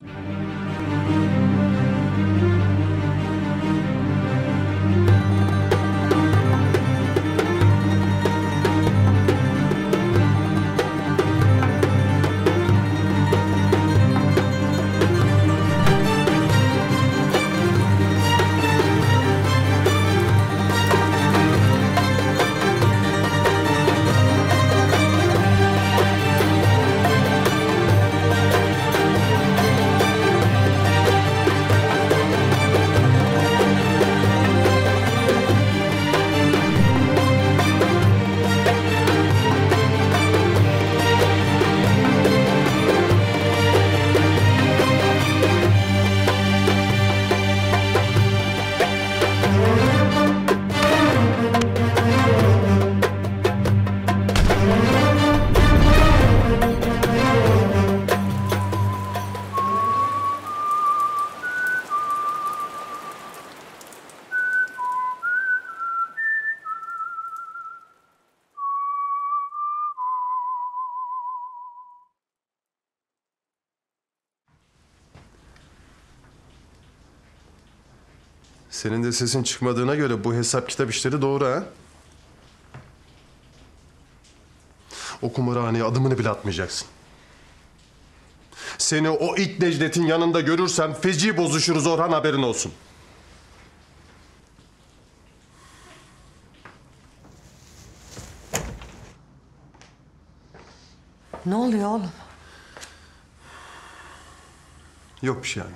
Thank you. Senin de sesin çıkmadığına göre bu hesap kitap işleri doğru ha? O kumarhaneye adımını bile atmayacaksın. Seni o it Necdet'in yanında görürsem feci bozuşuruz Orhan haberin olsun. Ne oluyor oğlum? Yok bir şey anne.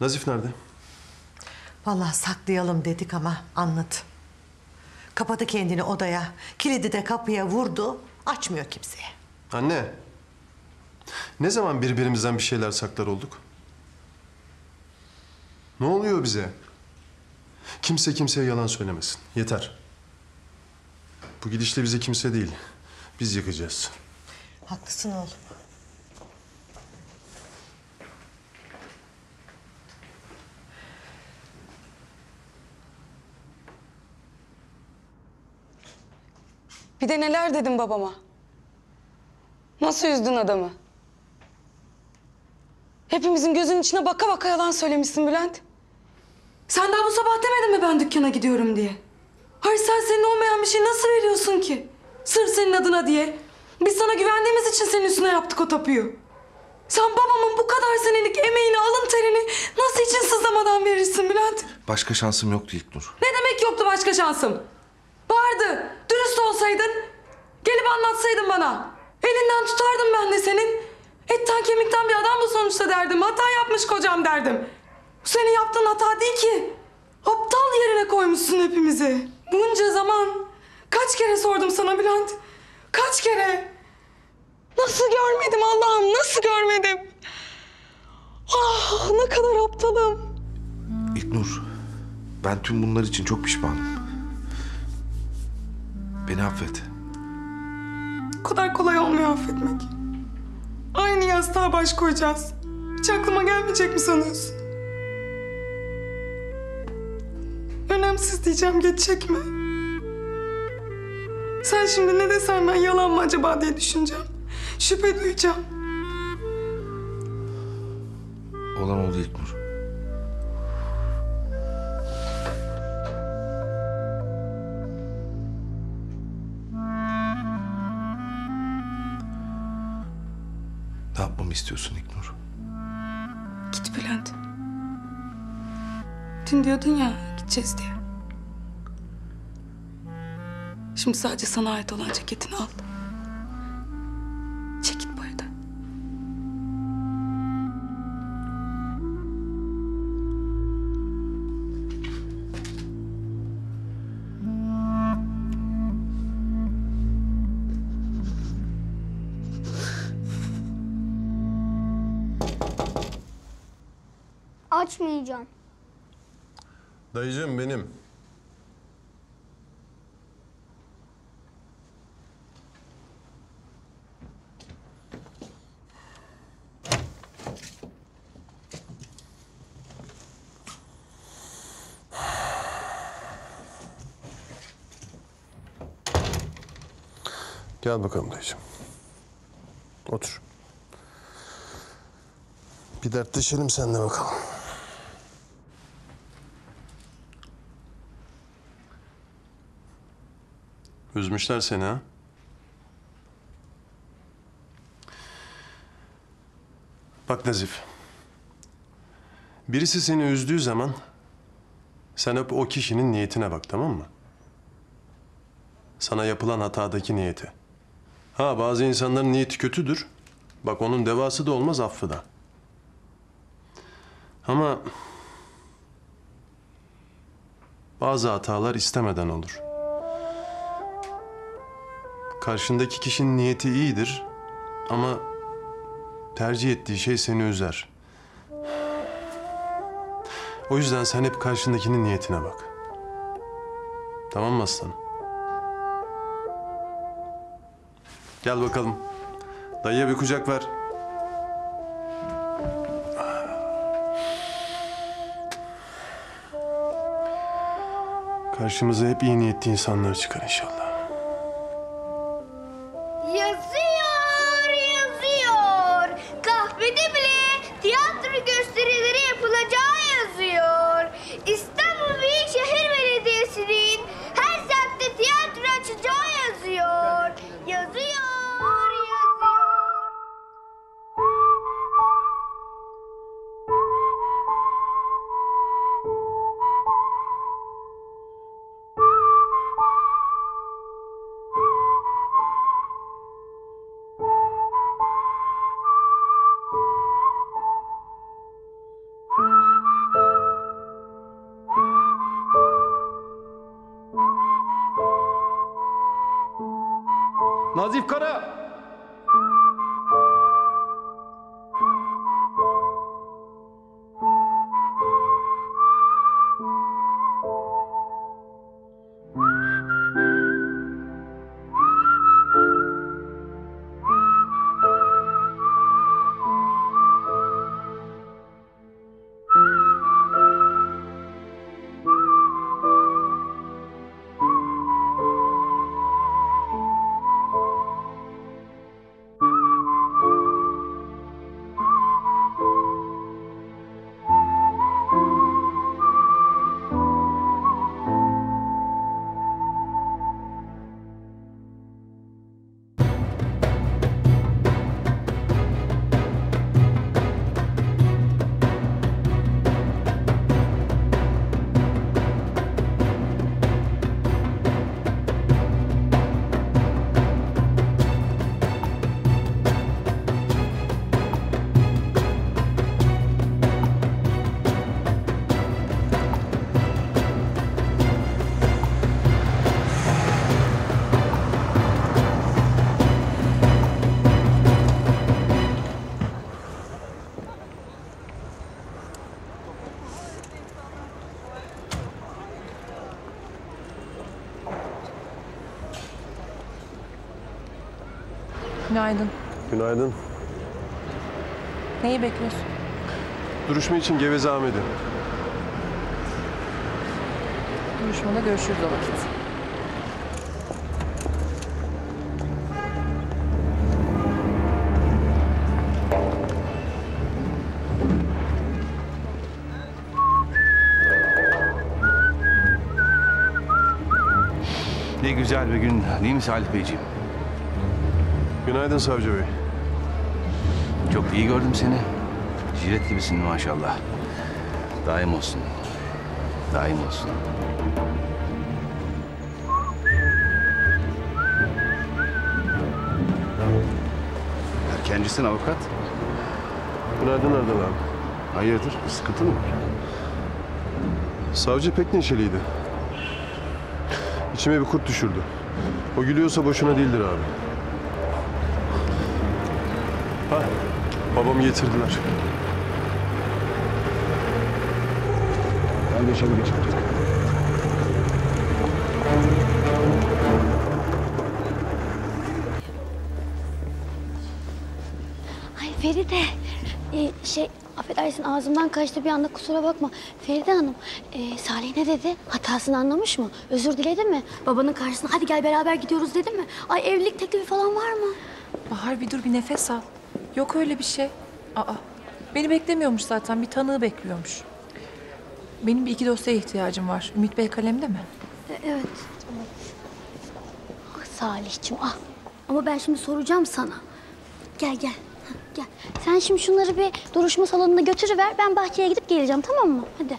Nazif nerede? Vallahi saklayalım dedik ama anladı. Kapadı kendini odaya. Kilidi de kapıya vurdu. Açmıyor kimseye. Anne. Ne zaman birbirimizden bir şeyler saklar olduk? Ne oluyor bize? Kimse kimseye yalan söylemesin. Yeter. Bu gidişle bizi kimse değil. Biz yıkacağız. Haklısın oğlum. Bir de neler dedim babama. Nasıl üzdün adamı? Hepimizin gözünün içine baka baka yalan söylemişsin Bülent. Sen daha bu sabah demedin mi ben dükkana gidiyorum diye? Hayır sen senin olmayan bir şey nasıl veriyorsun ki? Sırf senin adına diye. Biz sana güvendiğimiz için senin üstüne yaptık o tapuyu. Sen babamın bu kadar senelik emeğini, alın terini nasıl için sızlamadan verirsin Bülent? Başka şansım yoktu İlknur. Ne demek yoktu başka şansım? Vardı. Dürüst olsaydın. Gelip anlatsaydın bana. Elinden tutardım ben de senin. Etten kemikten bir adam bu sonuçta derdim. Hata yapmış kocam derdim. Bu senin yaptığın hata değil ki. Aptal yerine koymuşsun hepimizi. Bunca zaman. Kaç kere sordum sana Bülent. Kaç kere. Nasıl görmedim Allah'ım nasıl görmedim. Ah ne kadar aptalım. İlknur, ben tüm bunlar için çok pişmanım. Beni affet. O kadar kolay olmuyor affetmek. Aynı yastığa baş koyacağız. Hiç aklıma gelmeyecek mi sanıyorsun? Önemsiz diyeceğim geçecek mi? Sen şimdi ne desen ben yalan mı acaba diye düşüneceğim. Şüphe duyacağım. Olan oldu İlknur. İstiyorsun İlknur? Git Bülent. Dün diyordun ya gideceğiz diye. Şimdi sadece sana ait olan ceketini al. Açmayacağım. Dayıcığım benim. Gel bakalım dayıcığım. Otur. Bir dertleşelim seninle bakalım. Üzmüşler seni ha? Bak Nazif. Birisi seni üzdüğü zaman sen hep o kişinin niyetine bak tamam mı? Sana yapılan hatadaki niyeti. Ha bazı insanların niyeti kötüdür. Bak onun devası da olmaz affı da. Ama bazı hatalar istemeden olur. Karşındaki kişinin niyeti iyidir ama tercih ettiği şey seni üzer. O yüzden sen hep karşındakinin niyetine bak. Tamam mı aslanım? Gel bakalım. Dayıya bir kucak ver. Karşımıza hep iyi niyetli insanlar çıkar inşallah. Günaydın. Neyi bekliyorsun? Duruşma için Geveze Ahmet'i. Duruşmada görüşürüz o vakit. Ne güzel bir gün değil mi Salih Beyciğim? Günaydın Savcı Bey. Çok iyi gördüm seni. Jilet gibisin maşallah. Daim olsun. Daim olsun. Erkencisin avukat. Günaydın Erdal abi. Hayırdır? Bir sıkıntı mı var? Savcı pek neşeliydi. İçime bir kurt düşürdü. O gülüyorsa boşuna değildir abi. Babamı getirdiler. Ben de içeri geçeyim. Ay Feride. Ee, şey affedersin ağzımdan kaçtı bir anda kusura bakma. Feride Hanım e, Salih ne dedi? Hatasını anlamış mı? Özür diledi mi? Babanın karşısına hadi gel beraber gidiyoruz dedi mi? Ay evlilik teklifi falan var mı? Bahar bir dur bir nefes al. Yok öyle bir şey. Aa Beni beklemiyormuş zaten. Bir tanığı bekliyormuş. Benim bir iki dosyaya ihtiyacım var. Ümit Bey kalemde mi? E, evet. Ah Salih'cim ah. Ama ben şimdi soracağım sana. Gel gel. Gel. Sen şimdi şunları bir duruşma salonuna götürüver. Ben bahçeye gidip geleceğim tamam mı? Hadi.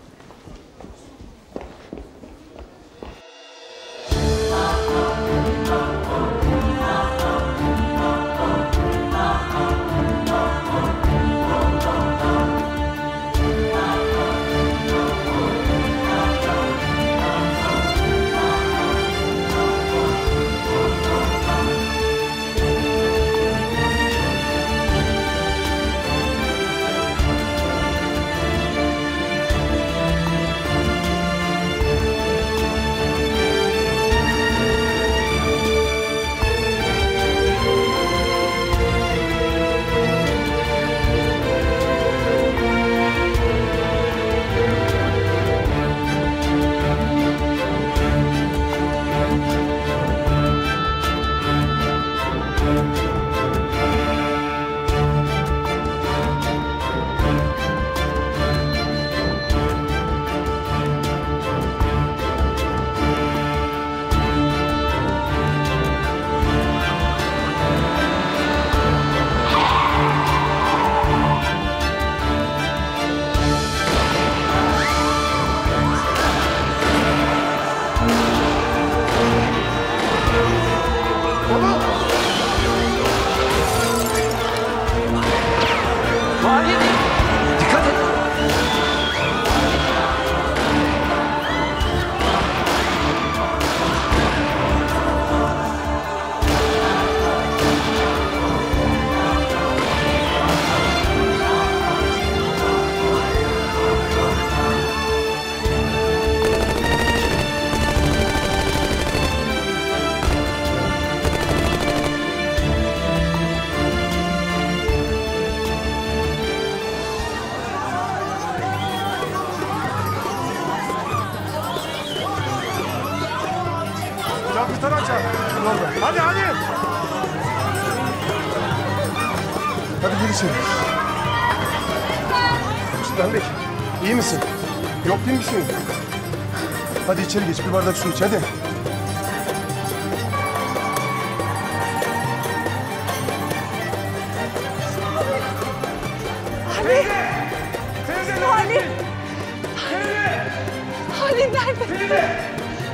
Bardak su iç hadi.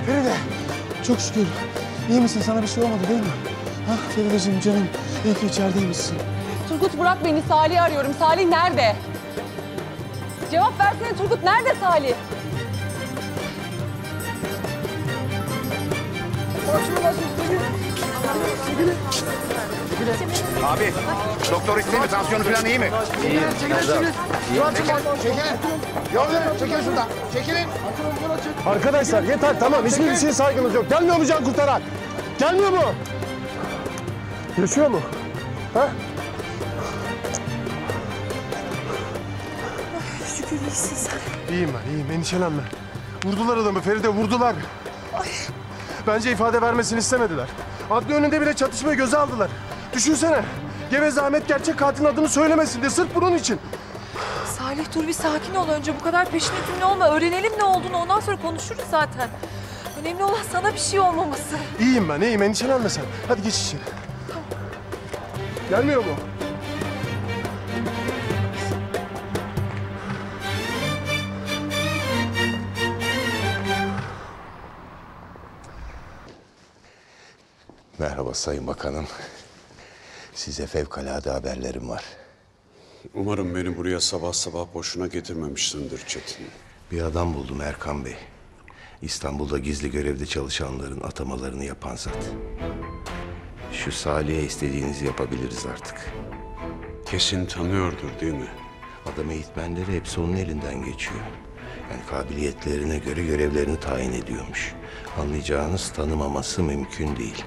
Feride, çok şükür. İyi misin? Sana bir şey olmadı değil mi? Ha Ferideciğim canım, iyi ki içerideymişsin. Turgut bırak beni Salih'i arıyorum. Salih nerede? Cevap versene Turgut nerede Salih? Abi, doktor istedi mi? Tansiyonu falan iyi mi? Arkadaşlar yeter tamam, hiçbir bir şeye saygımız yok. Gelmiyor mu can kurtaran? Gelmiyor mu? Yaşıyor mu? Ha? Şükür iyisin sen. İyiyim ben, iyiyim. Endişelenme. Vurdular adamı Feride, vurdular. Bence ifade vermesini istemediler. Adli önünde bile çatışmayı göze aldılar. Düşünsene. Geveze Ahmet gerçek katilin adını söylemesin diye sırf bunun için. Salih dur bir sakin ol önce. Bu kadar peşin hükümlü olma. Öğrenelim ne olduğunu. Ondan sonra konuşuruz zaten. Önemli olan sana bir şey olmaması. İyiyim ben, iyiyim. Endişelenme sen. Hadi geç içeri. Gelmiyor mu? Merhaba Sayın Bakanım. Size fevkalade haberlerim var. Umarım beni buraya sabah sabah boşuna getirmemişsindir Çetin. Bir adam buldum Erkan Bey. İstanbul'da gizli görevde çalışanların atamalarını yapan zat. Şu Salih'e istediğinizi yapabiliriz artık. Kesin tanıyordur değil mi? Adam eğitmenleri hepsi onun elinden geçiyor. Yani kabiliyetlerine göre görevlerini tayin ediyormuş. Anlayacağınız tanımaması mümkün değil.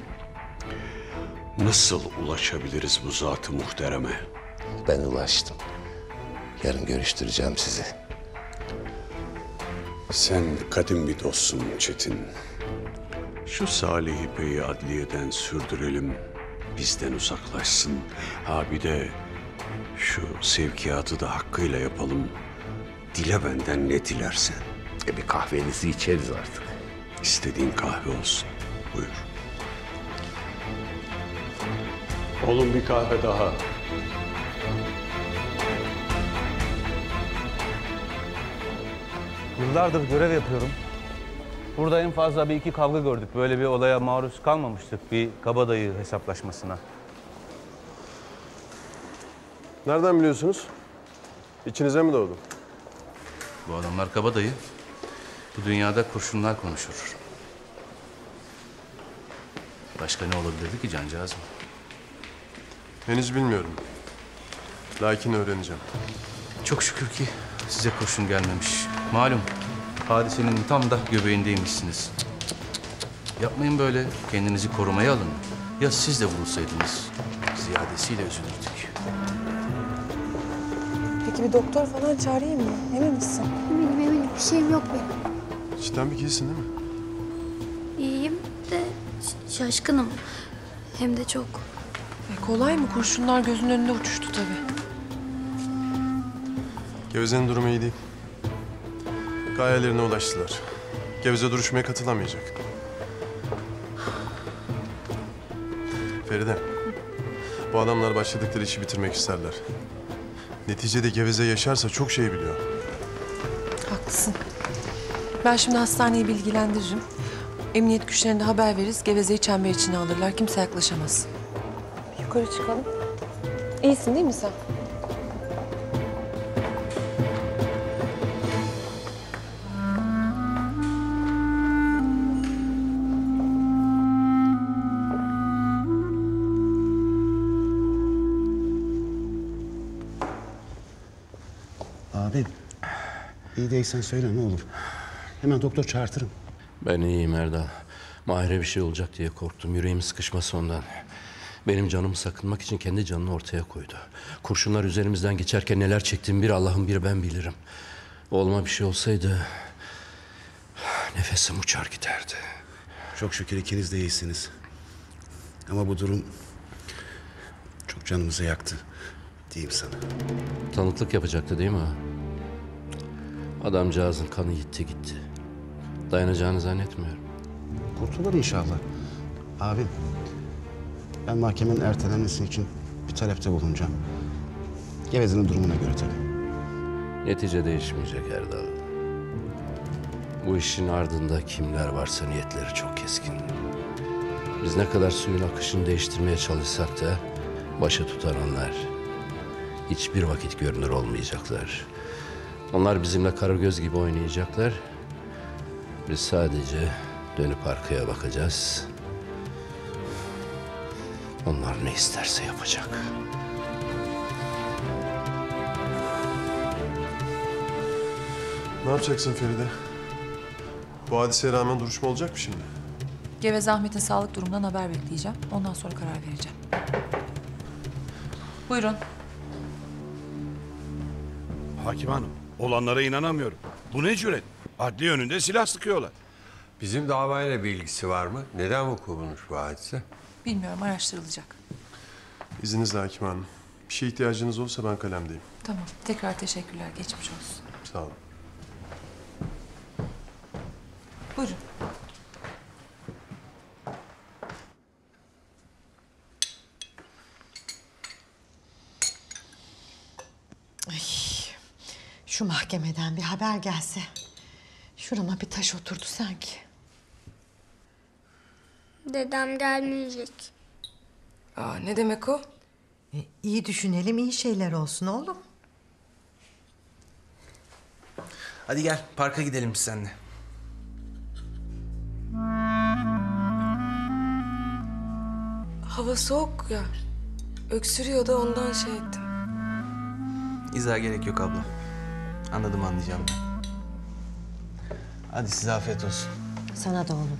Nasıl ulaşabiliriz bu zatı muhtereme? Ben ulaştım. Yarın görüştüreceğim sizi. Sen kadim bir dostsun Çetin. Şu Salih Bey'i adliyeden sürdürelim. Bizden uzaklaşsın. Ha bir de Şu sevkiyatı da hakkıyla yapalım. Dile benden ne dilersen. E bir kahvenizi içeriz artık. İstediğin kahve olsun. Buyur. Oğlum bir kahve daha. Yıllardır görev yapıyorum. Burada en fazla bir iki kavga gördük. Böyle bir olaya maruz kalmamıştık bir kabadayı hesaplaşmasına. Nereden biliyorsunuz? İçinize mi doğdu? Bu adamlar kabadayı. Bu dünyada kurşunlar konuşur. Başka ne olabilirdi ki cancağızım? Henüz bilmiyorum. Lakin öğreneceğim. Çok şükür ki size kurşun gelmemiş. Malum hadisenin tam da göbeğindeymişsiniz. Yapmayın böyle. Kendinizi korumaya alın. Ya siz de vurulsaydınız? Ziyadesiyle üzülürdük. Peki bir doktor falan çağırayım mı? Emin misin? Eminim eminim bir şeyim yok benim. Cidden bir iyisin değil mi? İyiyim de şaşkınım. Hem de çok. E, kolay mı? Kurşunlar gözünün önünde uçuştu tabii. Geveze'nin durumu iyi değil. Gayelerine ulaştılar. Geveze duruşmaya katılamayacak. Feride, bu adamlar başladıkları işi bitirmek isterler. Neticede Geveze yaşarsa çok şey biliyor. Haklısın. Ben şimdi hastaneyi bilgilendiririm. Emniyet güçlerine de haber veririz. Gevezeyi çember içine alırlar. Kimse yaklaşamaz. Yukarı çıkalım. İyisin değil mi sen? Abi, iyi değilsen söyle ne olur. Hemen doktor çağırtırım. Ben iyiyim Erdal. Mahir'e bir şey olacak diye korktum. Yüreğim sıkışması ondan. Benim canımı sakınmak için kendi canını ortaya koydu. Kurşunlar üzerimizden geçerken neler çektiğimi bir Allah'ın bir ben bilirim. Oğluma bir şey olsaydı nefesim uçar giderdi. Çok şükür ikiniz de iyisiniz. Ama bu durum çok canımızı yaktı. Diyeyim sana. Tanıklık yapacaktı değil mi? Adamcağızın kanı gitti gitti. Dayanacağını zannetmiyorum. Kurtulur inşallah. Abi, ben mahkemenin ertelenmesi için bir talepte bulunacağım. Geveze'nin durumuna göre tabii. Netice değişmeyecek Erdal. Bu işin ardında kimler varsa niyetleri çok keskin. Biz ne kadar suyun akışını değiştirmeye çalışsak da başı tutan onlar. Hiçbir vakit görünür olmayacaklar. Onlar bizimle karagöz gibi oynayacaklar. Biz sadece dönüp arkaya bakacağız. Onlar ne isterse yapacak. Ne yapacaksın Feride? Bu hadiseye rağmen duruşma olacak mı şimdi? Geveze Ahmet'in sağlık durumundan haber bekleyeceğim. Ondan sonra karar vereceğim. Buyurun. Hakim Hanım, olanlara inanamıyorum. Bu ne cüret? Adli önünde silah sıkıyorlar. Bizim davayla bir ilgisi var mı? Neden vuku bulmuş bu hadise? Bilmiyorum araştırılacak. İzninizle Hakim Hanım. Bir şeye ihtiyacınız olursa ben kalemdeyim. Tamam. Tekrar teşekkürler. Geçmiş olsun. Sağ olun. Buyurun. Ay, şu mahkemeden bir haber gelse. Şurama bir taş oturdu sanki. Dedem gelmeyecek. Aa, ne demek o? E, iyi düşünelim, iyi şeyler olsun oğlum. Hadi gel parka gidelim biz seninle. Hava soğuk ya. Öksürüyor da ondan şey ettim. İzah gerek yok abla. Anladım anlayacağım. Hadi size afiyet olsun. Sana da oğlum.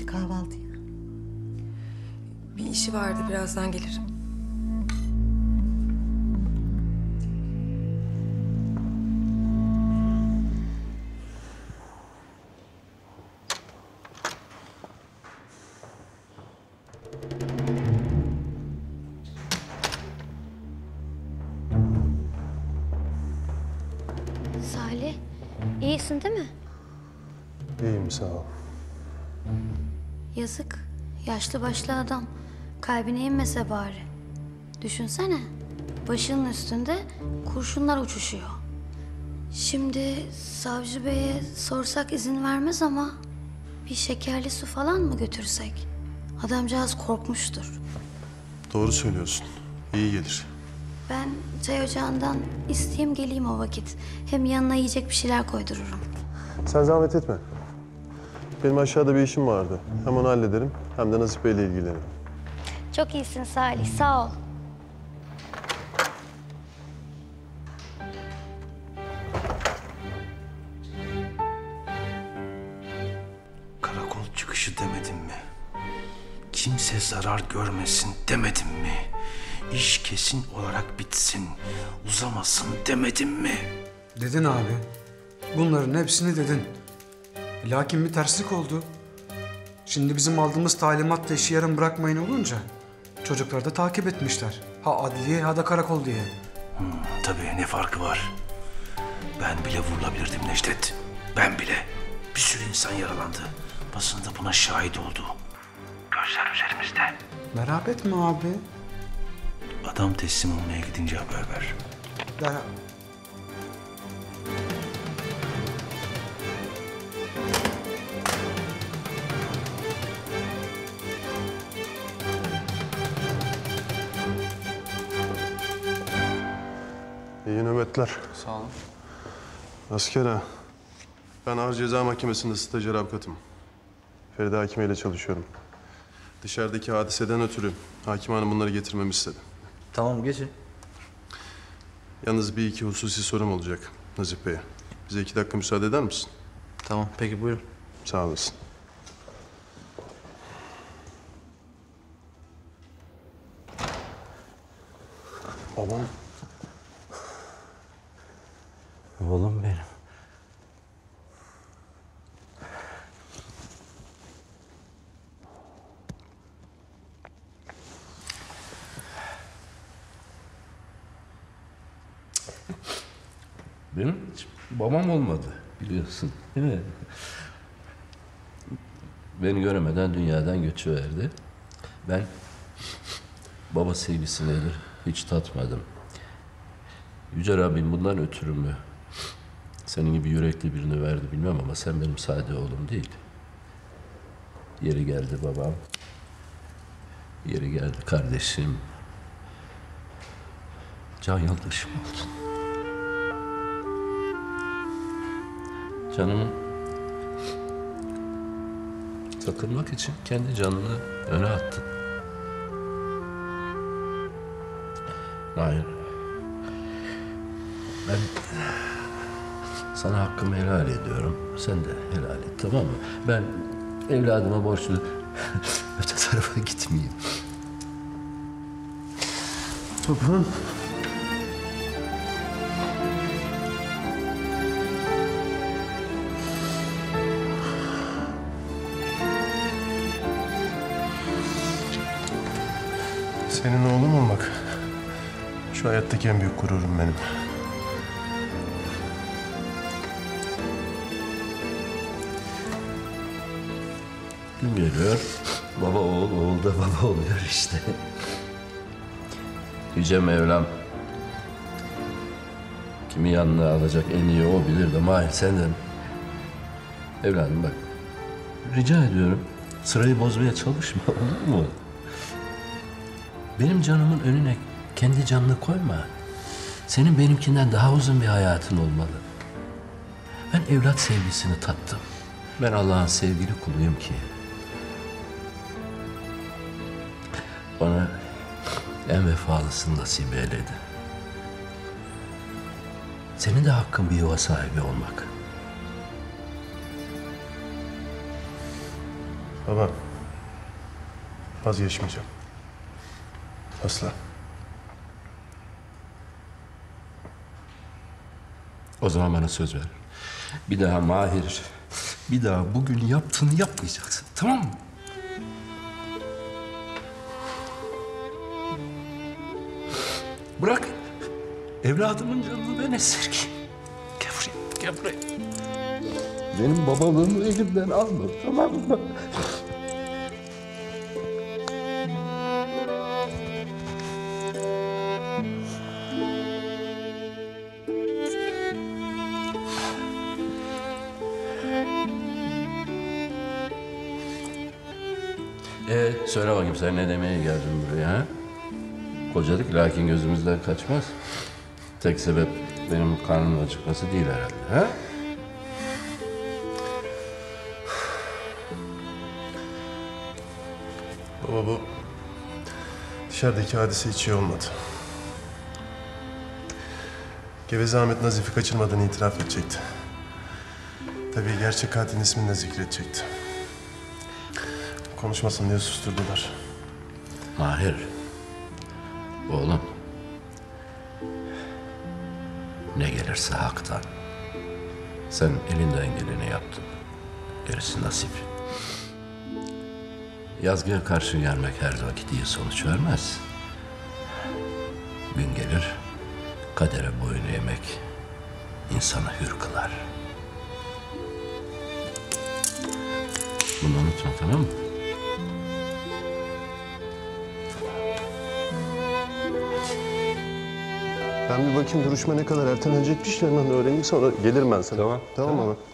İnmedi kahvaltıya. Bir işi vardı birazdan gelir. Yaşlı başlı adam. Kalbine inmese bari. Düşünsene. Başının üstünde kurşunlar uçuşuyor. Şimdi savcı beye sorsak izin vermez ama bir şekerli su falan mı götürsek? Adamcağız korkmuştur. Doğru söylüyorsun. İyi gelir. Ben çay ocağından isteyeyim geleyim o vakit. Hem yanına yiyecek bir şeyler koydururum. Sen zahmet etme. Benim aşağıda bir işim vardı. Hem onu hallederim hem de Nasip Bey'le ilgilenirim. Çok iyisin Salih, sağ ol. Karakol çıkışı demedim mi? Kimse zarar görmesin demedim mi? İş kesin olarak bitsin, uzamasın demedim mi? Dedin abi. Bunların hepsini dedin. Lakin bir terslik oldu. Şimdi bizim aldığımız talimat da işi yarım bırakmayın olunca çocuklar da takip etmişler. Ha adliye ha da karakol diye. Hmm, tabii ne farkı var? Ben bile vurulabilirdim Necdet. Ben bile. Bir sürü insan yaralandı. Basında buna şahit oldu. Gözler üzerimizde. Merak etme abi. Adam teslim olmaya gidince haber ver. Ya, İyi nöbetler. Sağ olun. Asker ha. Ben Ağır Ceza Mahkemesi'nde stajyer avukatım. Feride Hakime ile çalışıyorum. Dışarıdaki hadiseden ötürü hakim hanım bunları getirmemi istedi. Tamam gece. Yalnız bir iki hususi sorum olacak Nazif Bey'e. Bize iki dakika müsaade eder misin? Tamam peki buyurun. Sağ olasın. Babam. Oğlum benim. Benim hiç babam olmadı biliyorsun değil mi? Beni göremeden dünyadan göçüverdi. Ben baba sevgisi nedir hiç tatmadım. Yüce Rabbim bundan ötürü mü senin gibi yürekli birini verdi bilmem ama sen benim sade oğlum değil. Yeri geldi babam. Yeri geldi kardeşim. Can yoldaşım oldun. Canımın takılmak için kendi canını öne attın. Hayır. Ben sana hakkımı helal ediyorum. Sen de helal et tamam mı? Ben evladıma borçlu öte tarafa gitmeyeyim. Toprağım. Senin oğlum olmak şu hayattaki en büyük gururum benim. Gün geliyor, baba oğul, oğul da baba oluyor işte. Yüce Mevlam kimi yanına alacak en iyi o bilir de Mahir senden. Evladım bak, rica ediyorum sırayı bozmaya çalışma olur mu? Benim canımın önüne kendi canını koyma. Senin benimkinden daha uzun bir hayatın olmalı. Ben evlat sevgisini tattım. Ben Allah'ın sevgili kuluyum ki. Bana en vefalısını nasip eyledi. Senin de hakkın bir yuva sahibi olmak. Baba. Vazgeçmeyeceğim. Asla. O zaman bana söz ver. Bir daha Mahir, bir daha bugün yaptığını yapmayacaksın. Tamam mı? Bırak evladımın canını ben esirgeyim. Gel buraya, gel buraya. benim babalığımı elimden alma tamam mı? Ee, söyle bakayım sen ne demeye geldin buraya ha? Kocadık lakin gözümüzden kaçmaz. Tek sebep benim karnımın acıkması değil herhalde ha? Baba bu dışarıdaki hadise hiç iyi olmadı. Geveze Ahmet Nazif'i kaçırmadığını itiraf edecekti. Tabii gerçek katilin ismini de zikredecekti. Konuşmasın diye susturdular. Mahir. Oğlum. Ne gelirse haktan. Sen elinden geleni yaptın. Gerisi nasip. Yazgıya karşı gelmek her vakit iyi sonuç vermez. Gün gelir, kadere boyun eğmek insanı hür kılar. Bunu unutma tamam mı? Ben bir bakayım duruşma ne kadar ertelenecekmiş hemen öğreneyim sonra gelirim ben sana. Tamam. Tamam, tamam. Geveze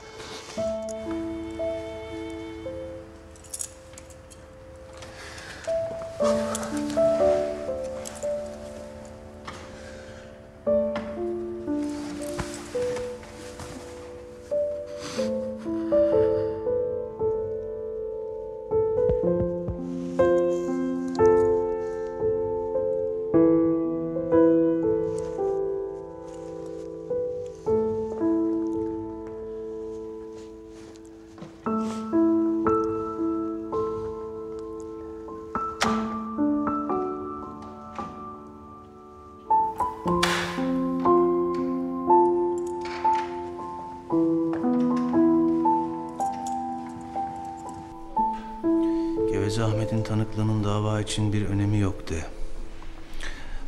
için bir önemi yok de.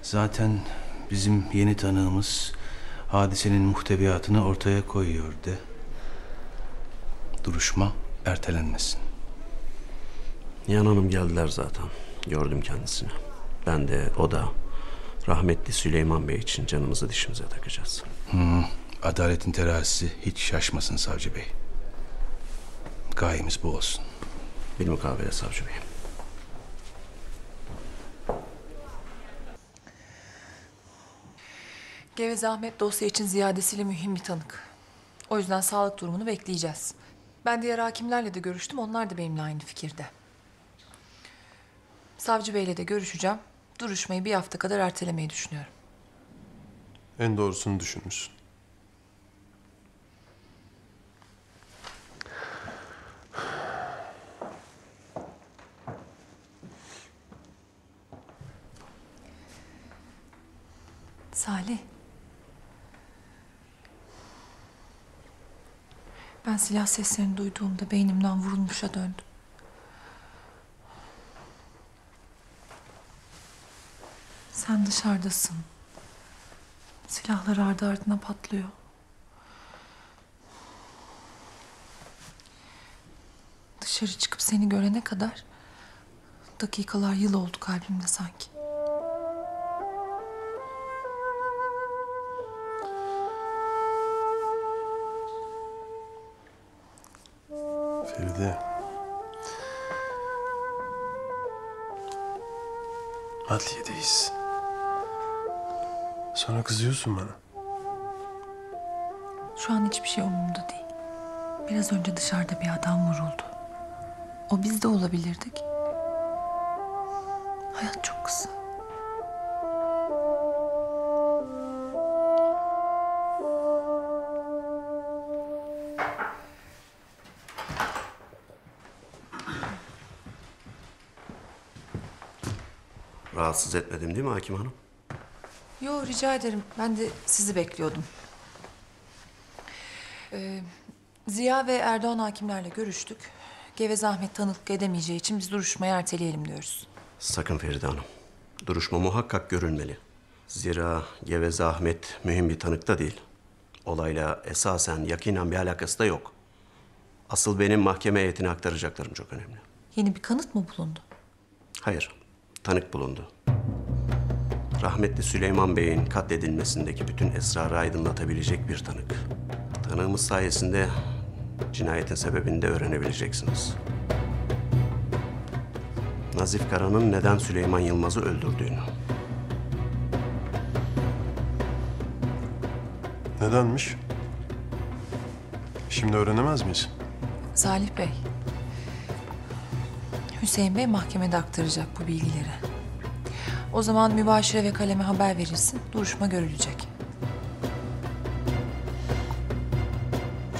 Zaten bizim yeni tanığımız hadisenin muhteviyatını ortaya koyuyor de. Duruşma ertelenmesin. Nihan Hanım geldiler zaten. Gördüm kendisini. Ben de o da rahmetli Süleyman Bey için canımızı dişimize takacağız. Hı, adaletin terazisi hiç şaşmasın savcı bey. Gayemiz bu olsun. Bir mukabele savcı bey. Geveze Ahmet dosya için ziyadesiyle mühim bir tanık. O yüzden sağlık durumunu bekleyeceğiz. Ben diğer hakimlerle de görüştüm. Onlar da benimle aynı fikirde. Savcı Bey'le de görüşeceğim. Duruşmayı bir hafta kadar ertelemeyi düşünüyorum. En doğrusunu düşünmüşsün. Salih. Ben silah seslerini duyduğumda beynimden vurulmuşa döndüm. Sen dışarıdasın. Silahlar ardı ardına patlıyor. Dışarı çıkıp seni görene kadar dakikalar yıl oldu kalbimde sanki. Feride. Adliyedeyiz. Sonra kızıyorsun bana. Şu an hiçbir şey umurumda değil. Biraz önce dışarıda bir adam vuruldu. O biz de olabilirdik. Hayat çok kısa. Rahatsız etmedim değil mi hakim hanım? Yo rica ederim. Ben de sizi bekliyordum. Ee, Ziya ve Erdoğan hakimlerle görüştük. Geveze Ahmet tanıklık edemeyeceği için biz duruşmayı erteleyelim diyoruz. Sakın Feride Hanım. Duruşma muhakkak görülmeli. Zira Geveze Ahmet mühim bir tanık da değil. Olayla esasen yakinen bir alakası da yok. Asıl benim mahkeme heyetine aktaracaklarım çok önemli. Yeni bir kanıt mı bulundu? Hayır, tanık bulundu. Rahmetli Süleyman Bey'in katledilmesindeki bütün esrarı aydınlatabilecek bir tanık. Tanığımız sayesinde cinayetin sebebini de öğrenebileceksiniz. Nazif Kara'nın neden Süleyman Yılmaz'ı öldürdüğünü. Nedenmiş? Şimdi öğrenemez miyiz? Salih Bey. Hüseyin Bey mahkemede aktaracak bu bilgileri. O zaman mübaşire ve kaleme haber verilsin. Duruşma görülecek.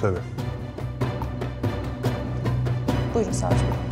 Tabii. Buyurun savcı bey.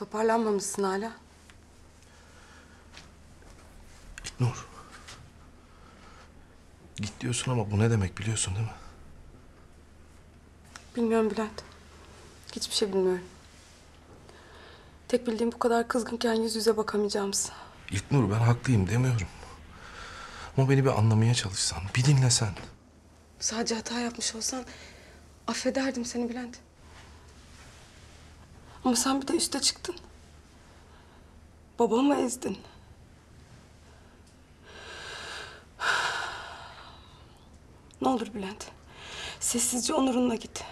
Toparlanmamışsın hala. Nur. Git diyorsun ama bu ne demek biliyorsun değil mi? Bilmiyorum Bülent. Hiçbir şey bilmiyorum. Tek bildiğim bu kadar kızgınken yüz yüze bakamayacağımız. İlknur ben haklıyım demiyorum. Ama beni bir anlamaya çalışsan, bir dinlesen. Sadece hata yapmış olsan affederdim seni Bülent. Ama sen bir de üste çıktın. Babamı ezdin. Ne olur Bülent. Sessizce Onur'unla git.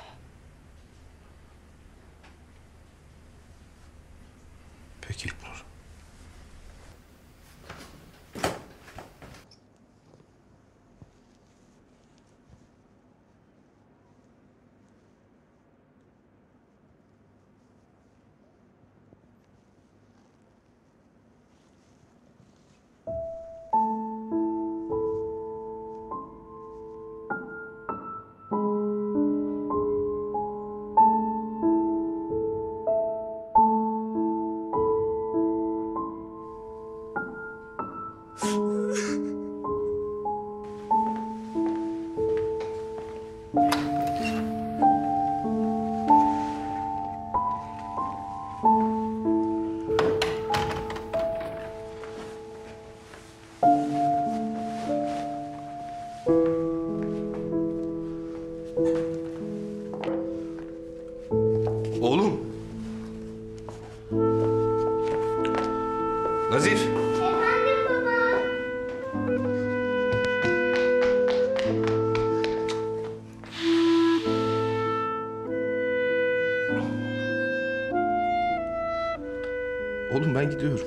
Ben gidiyorum.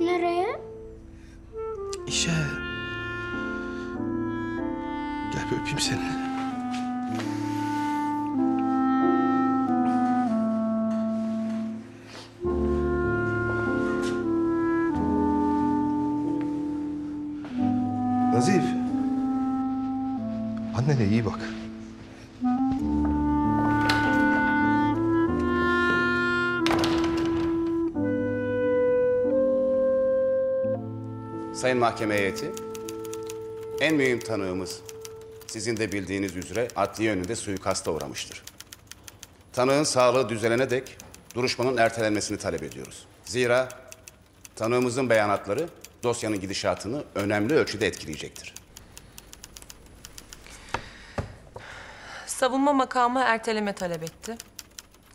Nereye? İşe. Gel bir öpeyim seni. Nazif. Annene iyi bak. Sayın Mahkeme Heyeti, en mühim tanığımız sizin de bildiğiniz üzere adli yönünde suikasta uğramıştır. Tanığın sağlığı düzelene dek duruşmanın ertelenmesini talep ediyoruz. Zira tanığımızın beyanatları dosyanın gidişatını önemli ölçüde etkileyecektir. Savunma makamı erteleme talep etti.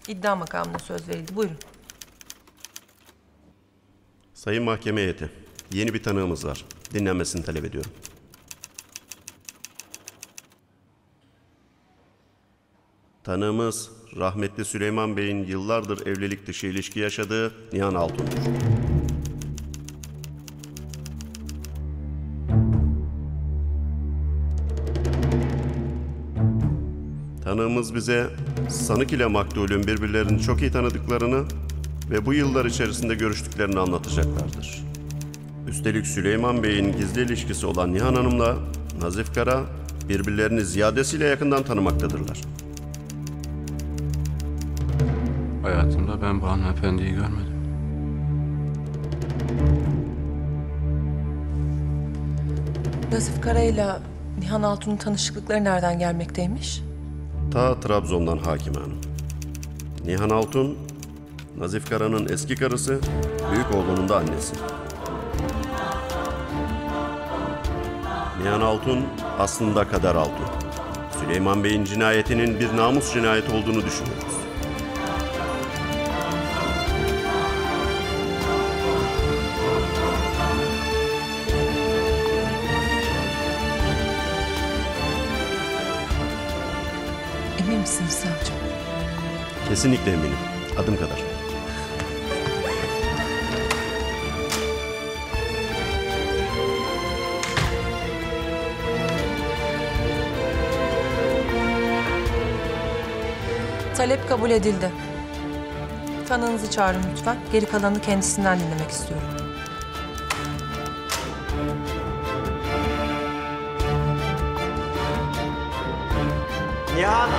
İddia makamına söz verildi. Buyurun. Sayın Mahkeme Heyeti, yeni bir tanığımız var. Dinlenmesini talep ediyorum. Tanığımız rahmetli Süleyman Bey'in yıllardır evlilik dışı ilişki yaşadığı Nihan Altun'dur. Tanığımız bize sanık ile maktulün birbirlerini çok iyi tanıdıklarını ve bu yıllar içerisinde görüştüklerini anlatacaklardır. Üstelik Süleyman Bey'in gizli ilişkisi olan Nihan Hanım'la Nazif Kara birbirlerini ziyadesiyle yakından tanımaktadırlar. Hayatımda ben bu hanımefendiyi görmedim. Nazif Kara'yla Nihan Altun'un tanışıklıkları nereden gelmekteymiş? Ta Trabzon'dan Hakim Hanım. Nihan Altun, Nazif Kara'nın eski karısı, büyük oğlunun da annesi. Nihan Altun aslında Kader Altun. Süleyman Bey'in cinayetinin bir namus cinayeti olduğunu düşünüyoruz. Emin misiniz savcım? Kesinlikle eminim. Adım kadar. Talep kabul edildi. Tanığınızı çağırın lütfen. Geri kalanını kendisinden dinlemek istiyorum. Nihan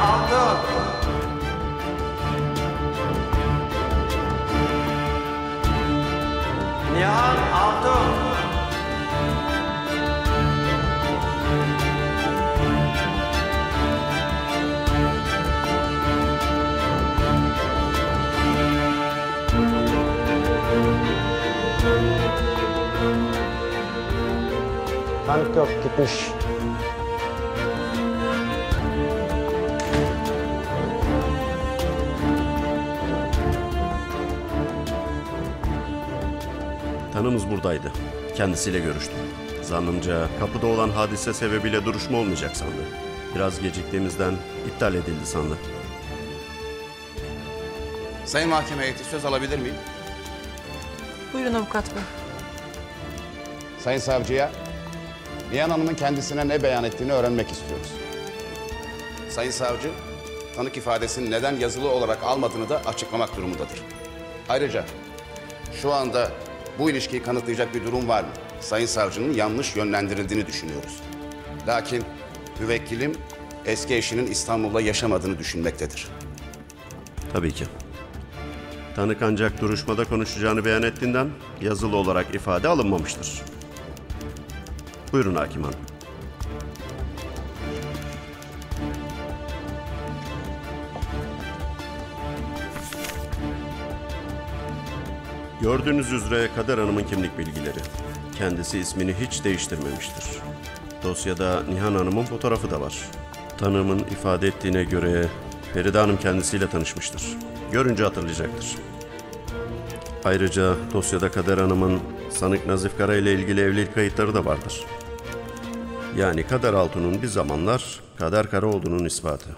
Tanık yok gitmiş. Tanımız buradaydı. Kendisiyle görüştüm. Zannımca kapıda olan hadise sebebiyle duruşma olmayacak sandı. Biraz geciktiğimizden iptal edildi sandı. Sayın Mahkeme Heyeti söz alabilir miyim? Buyurun avukat bey. Sayın Savcıya Nihan Hanım'ın kendisine ne beyan ettiğini öğrenmek istiyoruz. Sayın Savcı, tanık ifadesini neden yazılı olarak almadığını da açıklamak durumundadır. Ayrıca şu anda bu ilişkiyi kanıtlayacak bir durum var mı? Sayın Savcının yanlış yönlendirildiğini düşünüyoruz. Lakin müvekkilim eski eşinin İstanbul'da yaşamadığını düşünmektedir. Tabii ki. Tanık ancak duruşmada konuşacağını beyan ettiğinden yazılı olarak ifade alınmamıştır. Buyurun hakim hanım. Gördüğünüz üzere Kader Hanım'ın kimlik bilgileri. Kendisi ismini hiç değiştirmemiştir. Dosyada Nihan Hanım'ın fotoğrafı da var. Tanığımın ifade ettiğine göre Feride Hanım kendisiyle tanışmıştır. Görünce hatırlayacaktır. Ayrıca dosyada Kader Hanım'ın sanık Nazif Kara ile ilgili evlilik kayıtları da vardır. Yani Kader Altun'un bir zamanlar Kader Kara olduğunun ispatı.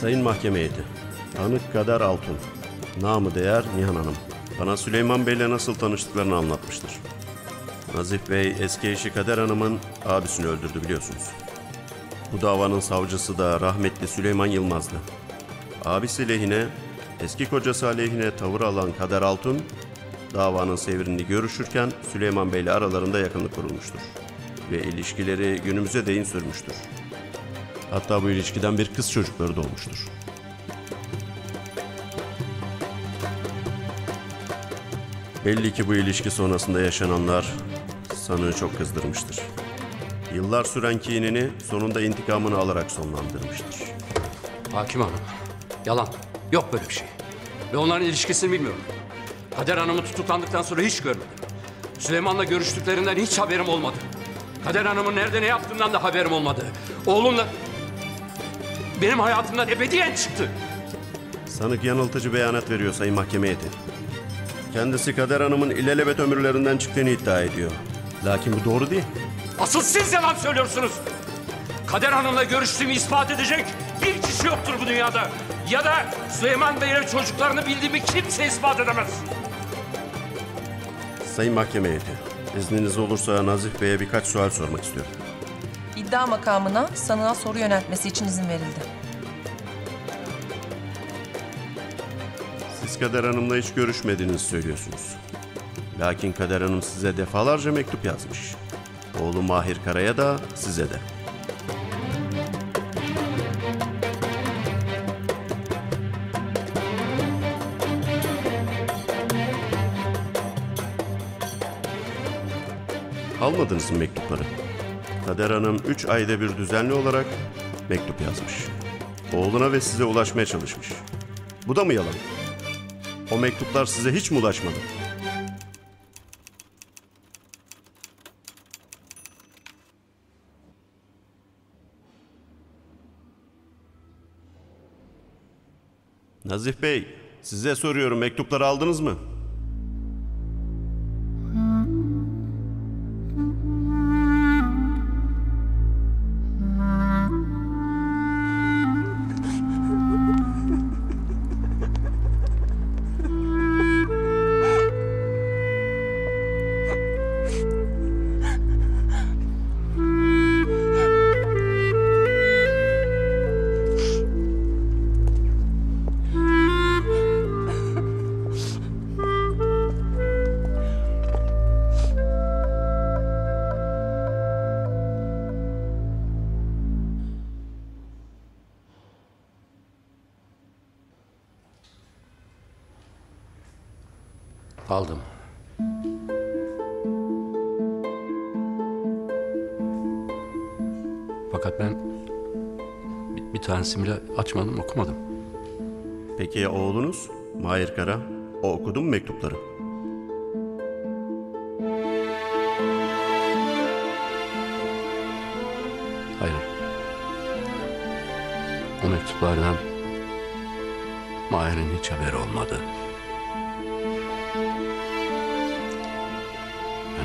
Sayın Mahkeme Heyeti, tanık Kader Altun, namı değer Nihan Hanım, bana Süleyman Bey'le nasıl tanıştıklarını anlatmıştır. Nazif Bey eski eşi Kader Hanım'ın abisini öldürdü biliyorsunuz. Bu davanın savcısı da rahmetli Süleyman Yılmaz'dı. Abisi lehine, eski kocası aleyhine tavır alan Kader Altun, davanın seyrini görüşürken Süleyman Bey'le aralarında yakınlık kurulmuştur. Ve ilişkileri günümüze değin sürmüştür. Hatta bu ilişkiden bir kız çocukları doğmuştur. Belli ki bu ilişki sonrasında yaşananlar sanığı çok kızdırmıştır. Yıllar süren kinini sonunda intikamını alarak sonlandırmıştır. Hakim Hanım, yalan. Yok böyle bir şey. Ve onların ilişkisini bilmiyorum. Kader Hanım'ı tutuklandıktan sonra hiç görmedim. Süleyman'la görüştüklerinden hiç haberim olmadı. Kader Hanım'ın nerede ne yaptığından da haberim olmadı. Oğlumla benim hayatımdan ebediyen çıktı. Sanık yanıltıcı beyanat veriyor Sayın Mahkeme Heyeti. Kendisi Kader Hanım'ın ilelebet ömürlerinden çıktığını iddia ediyor. Lakin bu doğru değil. Asıl siz yalan söylüyorsunuz. Kader Hanım'la görüştüğümü ispat edecek bir kişi yoktur bu dünyada. Ya da Süleyman Bey'le çocuklarını bildiğimi kimse ispat edemez. Sayın Mahkeme Heyeti, izniniz olursa Nazif Bey'e birkaç sual sormak istiyorum. İddia makamına sanığa soru yöneltmesi için izin verildi. Siz Kader Hanım'la hiç görüşmediğinizi söylüyorsunuz. Lakin Kader Hanım size defalarca mektup yazmış. Oğlu Mahir Kara'ya da size de. Almadınız mı mektupları? Kader Hanım üç ayda bir düzenli olarak mektup yazmış. Oğluna ve size ulaşmaya çalışmış. Bu da mı yalan? O mektuplar size hiç mi ulaşmadı? Nazif Bey, size soruyorum mektupları aldınız mı?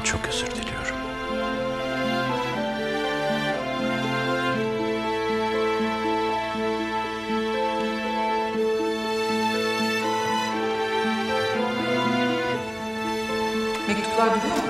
Çok özür diliyorum. Mektuplar duruyor mu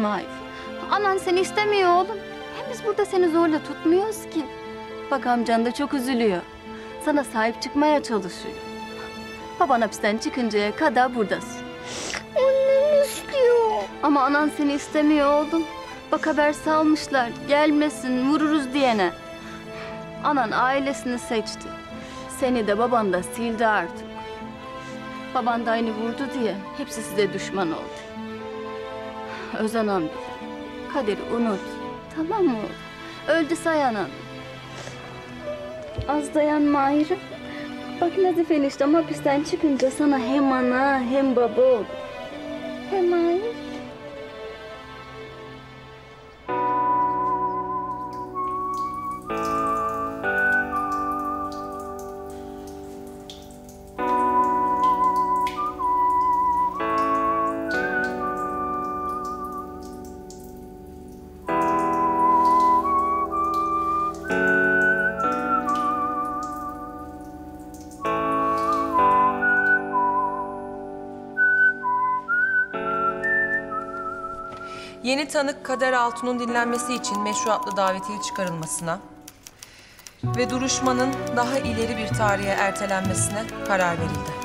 Mahir? Anan seni istemiyor oğlum. Hem biz burada seni zorla tutmuyoruz ki. Bak amcan da çok üzülüyor. Sana sahip çıkmaya çalışıyor. Baban hapisten çıkıncaya kadar buradasın. Annem istiyor. Ama anan seni istemiyor oğlum. Bak haber salmışlar. Gelmesin vururuz diyene. Anan ailesini seçti. Seni de baban da sildi artık. Baban da aynı vurdu diye hepsi size düşman oldu. Özen amca. Kaderi unut. Tamam mı? Öldü say anan. Az dayan Mahir'im. Bak Nazif eniştem hapisten çıkınca sana hem ana hem baba oldu. Hem Mahir. Tanık Kader Altun'un dinlenmesi için meşruatlı davetiye çıkarılmasına ve duruşmanın daha ileri bir tarihe ertelenmesine karar verildi.